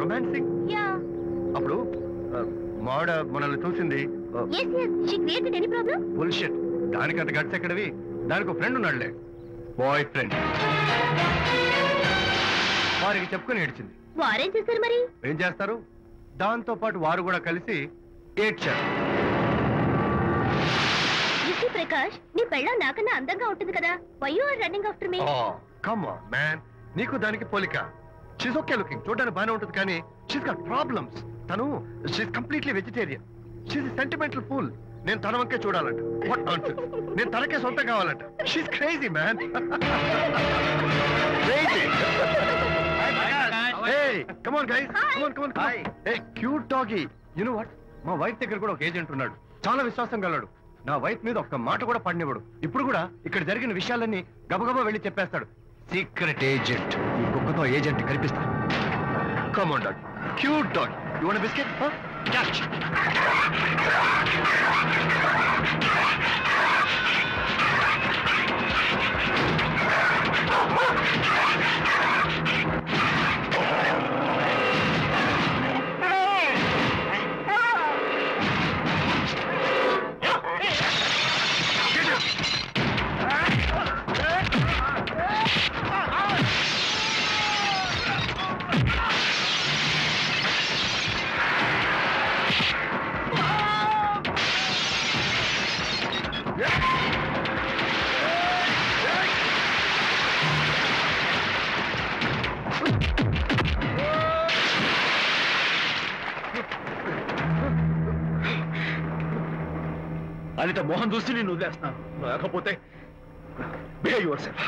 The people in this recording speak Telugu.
రొమాన్సింగ్ యా అప్పుడు ఆ, మావిడ మనల్ని చూసింది. క్రియేటెడ్ ఎనీ ప్రాబ్లం బుల్షిట్ దానికి అంత గట్స్ ఎక్కడవి? దానికి ఫ్రెండ్ ఉన్నాడులే. బాయ్ ఫ్రెండ్ వారికి చెప్పుకొని ఏడ్చింది. వారేం చేశారు మరి? ఏం చేస్తారు? దాంతో పాటు వారు కూడా కలిసి ఏడ్చారు. యూసీ ప్రకాష్ నీ పెళ్ళం నాకన్నా అందంగా ఉంటుంది కదా. Why you are running after me come man నీకు దానికి పోలిక. షీస్ ఓకే లుకింగ్ చూడడానికి బాగానే ఉంటుంది కానీ షీస్ గట్ ప్రాబ్లమ్స్ తను she's completely vegetarian she's sentimental full నేను తన వంకే చూడాలంట. వాట్ నాన్సెన్స్ నేను తనకే సొంతం కావాలంట. She's crazy man crazy Hey, come on guys. Come on, come on, come on. Hey, cute doggy. You know what? మా వైఫ్ దగ్గర కూడా ఒక ఏజెంట్ ఉన్నాడు. చాలా విశ్వాసం గలడు నా వైఫ్ మీద ఒక్క మాట కూడా పడినివ్వడు. ఇప్పుడు కూడా ఇక్కడ జరిగిన విషయాలన్నీ గబగబా వెళ్ళి చెప్పేస్తాడు. సీక్రెట్ ఏజెంట్ ఈ ఏజెంట్ కనిపిస్తా come dog cute dog you want biscuit catch Anitha Mohan చూసి నేను వదిలేస్తున్నాను. లేకపోతే బిహేవ్ యువర్ సెల్ఫ్